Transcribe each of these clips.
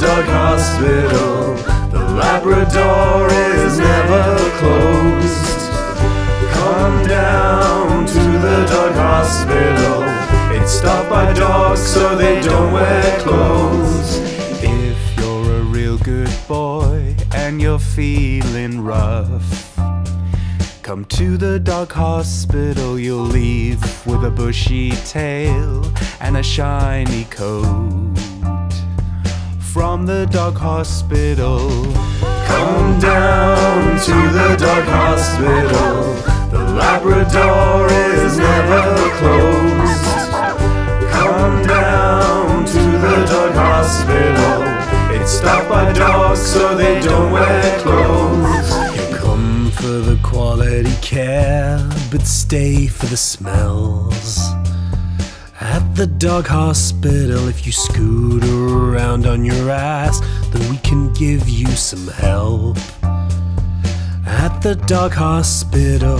hospital. The Labrador is never closed. Come down to the dog hospital. It's staffed by dogs so they don't wear clothes. If you're a real good boy and you're feeling rough. Come to the dog hospital, you'll leave with a bushy tail and a shiny coat. The dog hospital, come down to the dog hospital. The Labrador is never closed. Come down to the dog hospital. It's staffed by dogs so they don't wear clothes. You come for the quality care, but stay for the smells. At the dog hospital, if you scoot around on your ass, then we can give you some help. At the dog hospital,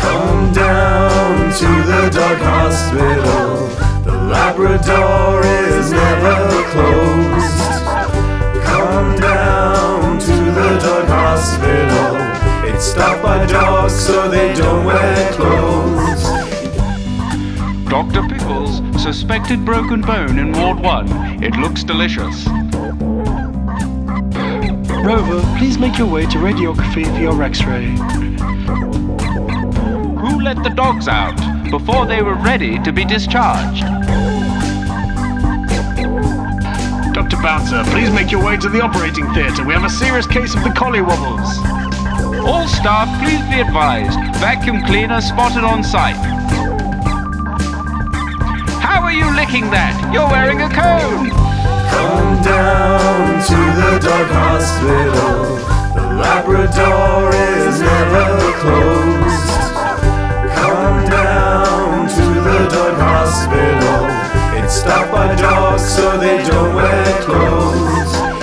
come down to the dog hospital. The Labrador is never closed. Come down to the dog hospital. It's staffed by dogs so they don't wear clothes. Dr. Pickles, suspected broken bone in Ward 1. It looks delicious. Rover, please make your way to radiography for your x-ray. Who let the dogs out before they were ready to be discharged? Dr. Bouncer, please make your way to the operating theatre. We have a serious case of the collie wobbles. All staff, please be advised. Vacuum cleaner spotted on site you licking that? You're wearing a cone! Come down to the dog hospital. The Labrador is never closed. Come down to the dog hospital. It's stopped by dogs so they don't wear clothes.